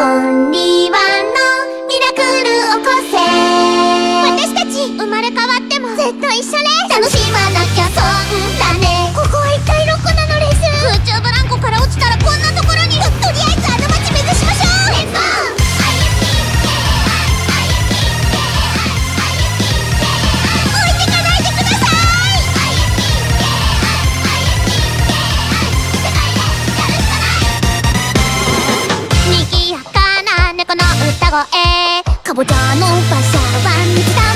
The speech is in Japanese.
オンリーワンのミラクルを起こせ。私たち生まれ変わってもずっと一緒ね。楽しいわな歌声。かぼちゃの馬車は水だ